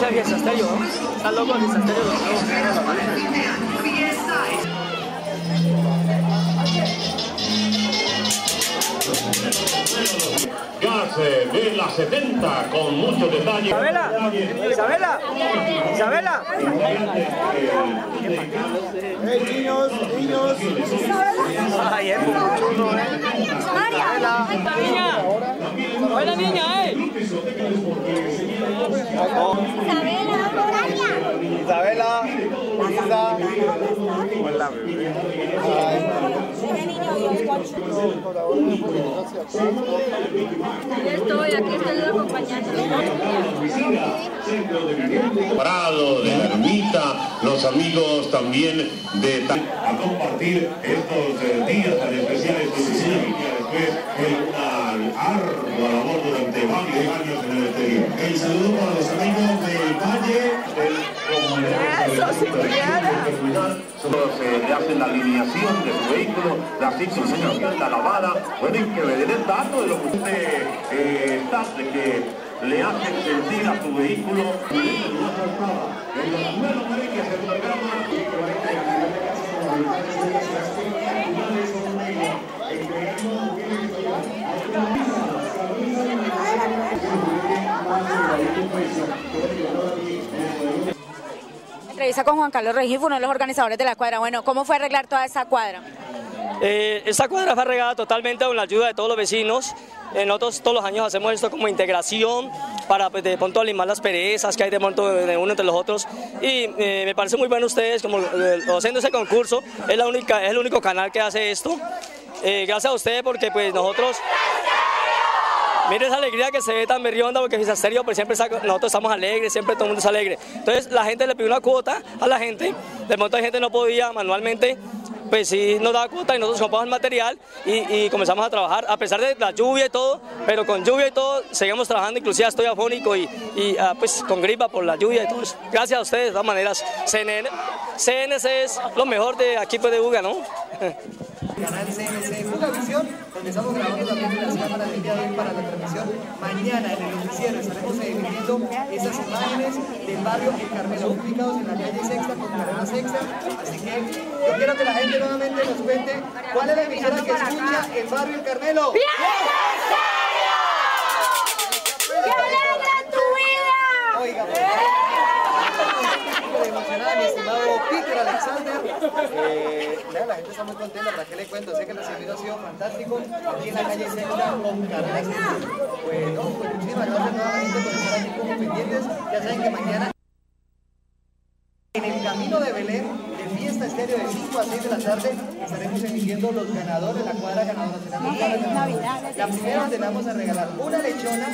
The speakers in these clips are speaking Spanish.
de Fiesta Estéreo, ¿no? Está loco de Fiesta Estéreo, los Gas de la 70 con muchos detalles. Isabela, Isabela, Isabela. ¡Hey, niños, niños! Ay, es muy chulo, eh. Isabela. niña! ¡Hola, niña, eh! Isabela, Isa. Hola, bebé. Estoy aquí, estoy acompañando. Prado, de la Ermita, los amigos también de... A compartir estos eh, días tan especiales que se después de una ardua labor durante varios años en el exterior. El saludo para los amigos del Valle, se le hacen la alineación de su vehículo, la inseñación, la lavada, pueden que le den datos de lo que usted eh, está, de que le hacen sentir a su vehículo. En los primeros merengues del programa, Entrevista con Juan Carlos Regif, uno de los organizadores de la cuadra. Bueno, ¿cómo fue arreglar toda esa cuadra? Eh, esta cuadra fue regada totalmente con la ayuda de todos los vecinos. Eh, nosotros todos los años hacemos esto como integración para pues, de pronto limar las perezas que hay de pronto de uno entre los otros. Y eh, me parece muy bueno ustedes como eh, haciendo ese concurso. Es, la única, es el único canal que hace esto. Eh, gracias a ustedes porque pues nosotros Mire esa alegría que se ve tan berrionda porque Fiesta Estéreo, pues siempre nosotros estamos alegres, siempre todo el mundo está alegre. Entonces la gente le pidió una cuota a la gente, de momento la gente no podía manualmente, pues sí nos daba cuota y nosotros compramos el material y, y comenzamos a trabajar, a pesar de la lluvia y todo, pero con lluvia y todo seguimos trabajando, inclusive estoy afónico y, y, ah, pues con gripa por la lluvia y todo. Gracias a ustedes, de todas maneras, CNN, CNC es lo mejor de aquí pues de Buga, ¿no? canal CNC Fuga Visión, estamos grabando también las cámaras del día de hoy para la transmisión. Mañana en el noticiero estaremos emitiendo esas imágenes del barrio El Carmelo, ubicados en la calle Sexta con carrera Sexta. Así que yo quiero que la gente nuevamente nos cuente cuál es la emisora que escucha el barrio El Carmelo. ¡Qué mi estimado Peter Alexander. Eh, nada, la gente está muy contenta, ¿para qué le cuento? Sé que el recibido ha sido fantástico aquí en la calle Sexta con Sexta. Bueno, pues muchísimas gracias nuevamente por estar aquí como pendientes. Ya saben que mañana en el camino de Belén, de fiesta estéreo de 5 a 6 de la tarde, estaremos emitiendo los ganadores, la cuadra ganadora. Tenemos. La primera donde vamos a regalar una lechona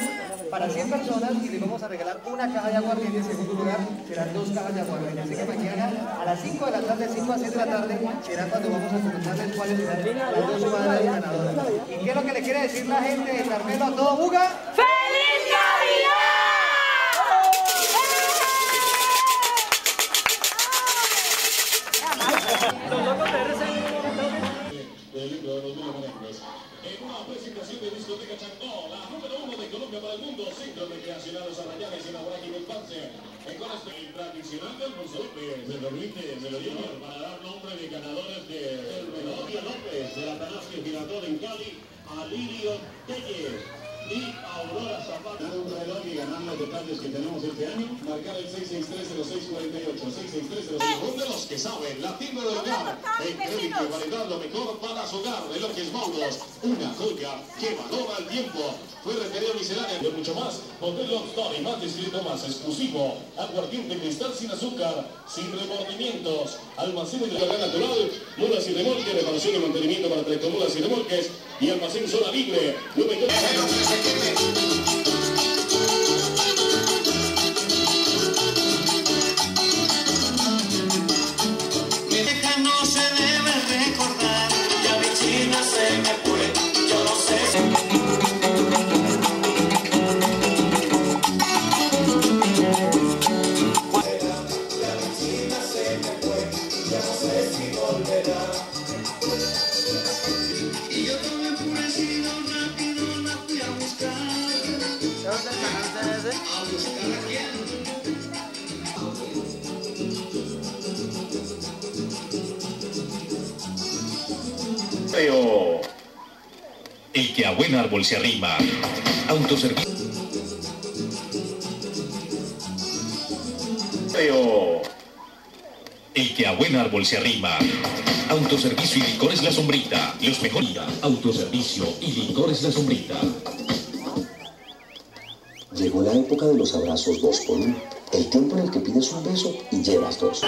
para 100 personas y le vamos a regalar una caja de aguardiente. En segundo lugar, serán dos cajas de aguardiente. Así que mañana a las 5 de la tarde, 5 a 6 de la tarde, será cuando vamos a comentarles cuáles serán las dos cuadras ganadoras. ¿Y qué es lo que le quiere decir la gente de Carmelo a todo Buga? ¡Feliz En una presentación de discoteca Changó, la número uno de Colombia para el mundo, Centro Recreacional Los Arrayanes en Aguaraquí del Pance. En con este tradicional de Alfonso López, me permite, me para dar nombre de ganadores de Melodia López, del Atanasio Girador en Cali, a Lirio Telles y Aurora Zapata. Dar un reloj y ganar los detalles que tenemos este año. Marcar el 6630648, 66306. Un de los que saben, la tienda del hogar. En crédito y variedad, lo mejor para su hogar. Relojes Mauros, una joya que valora el tiempo. Fue referido miscelánea y mucho más. Hotel Love Story, más discreto, más exclusivo. Aguardiente cristal sin azúcar, sin remordimientos. Almacén de carga natural, mulas y remolques, reparación y mantenimiento para tractomulas y remolques. Y almacén zona libre. Lo mejor árbol se arrima. Autoservicio. El que a buen árbol se arrima. Autoservicio y licores La Sombrita. Los mejores. Autoservicio y licores La Sombrita. Llegó la época de los abrazos dos por uno. El tiempo en el que pides un beso y llevas dos.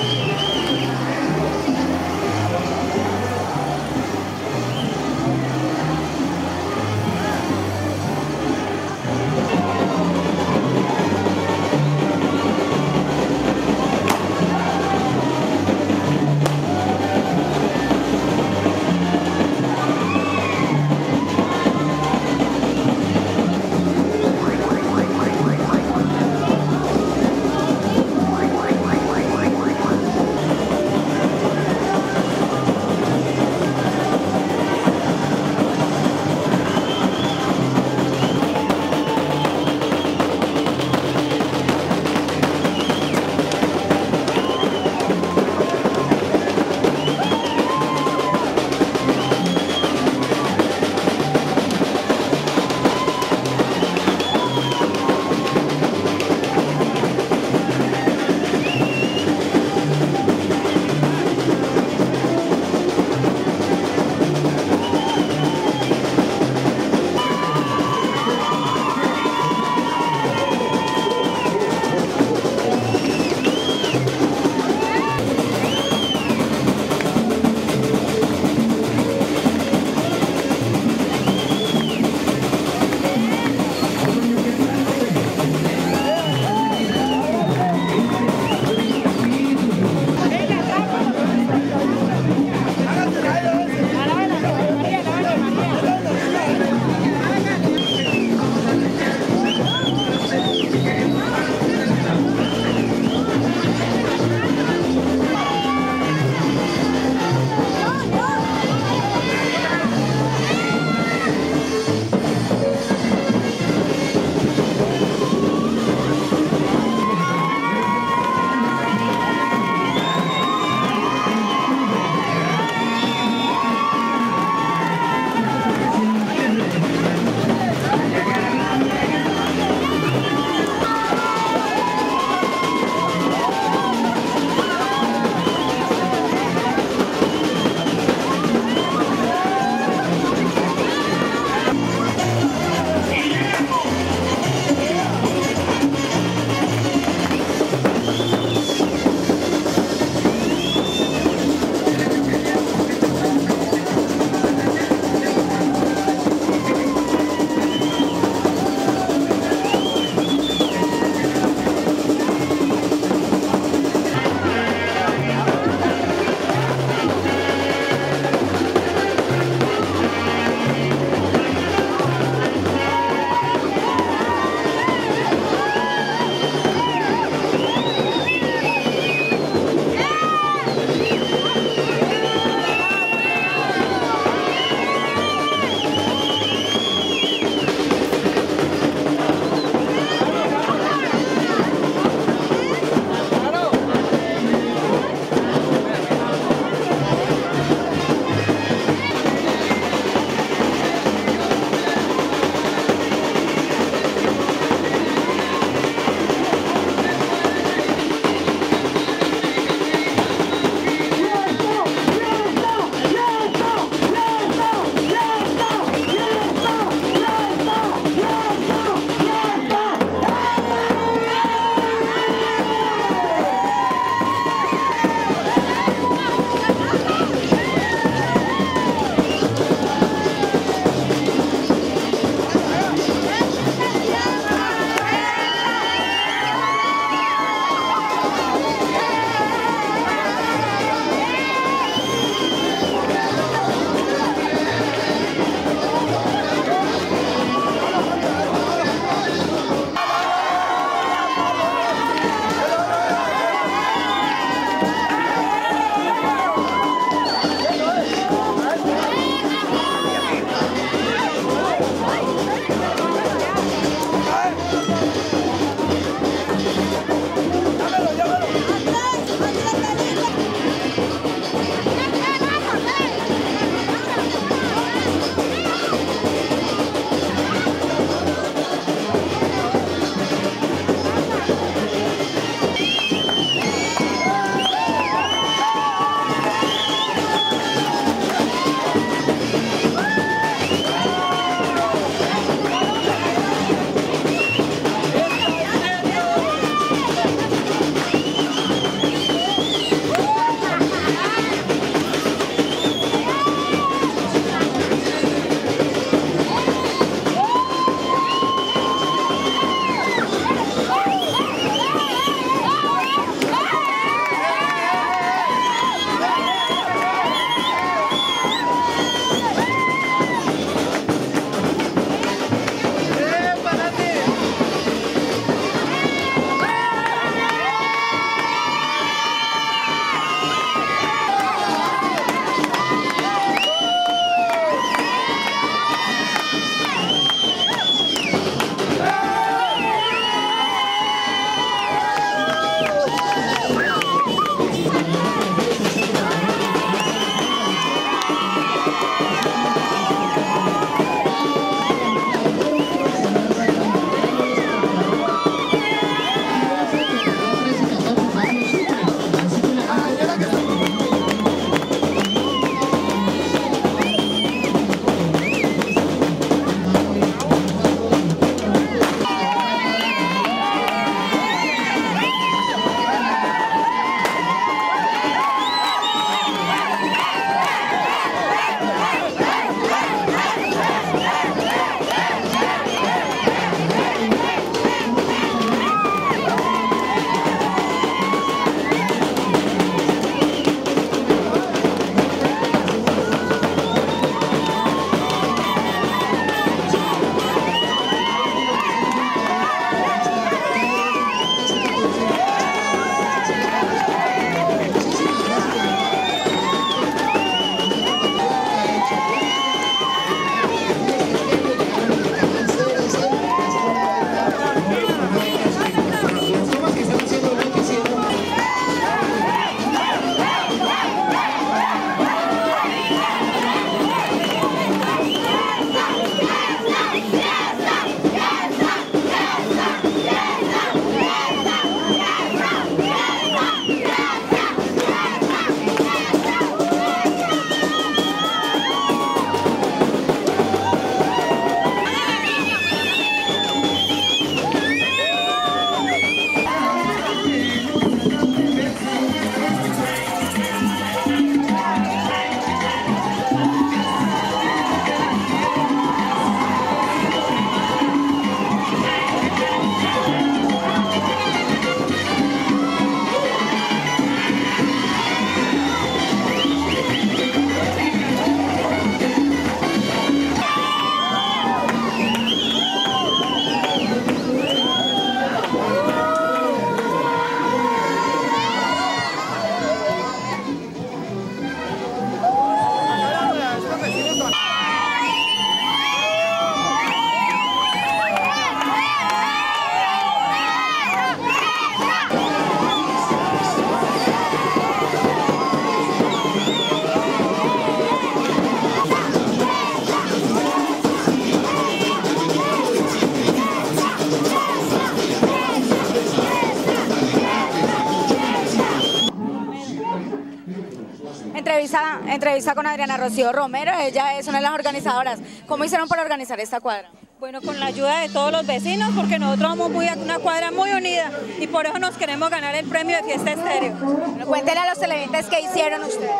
Entrevista con Adriana Rocío Romero, ella es una de las organizadoras. ¿Cómo hicieron para organizar esta cuadra? Bueno, con la ayuda de todos los vecinos, porque nosotros somos muy, una cuadra muy unida y por eso nos queremos ganar el premio de Fiesta Estéreo. Bueno, cuéntenle a los televidentes qué hicieron ustedes.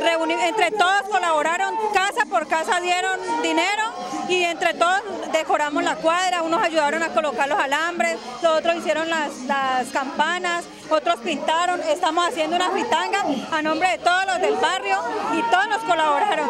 Reuni entre todos colaboraron, casa por casa dieron dinero y entre todos decoramos la cuadra, unos ayudaron a colocar los alambres, los otros hicieron las, las campanas, otros pintaron, estamos haciendo una fritanga a nombre de todos los del barrio y todos nos colaboraron.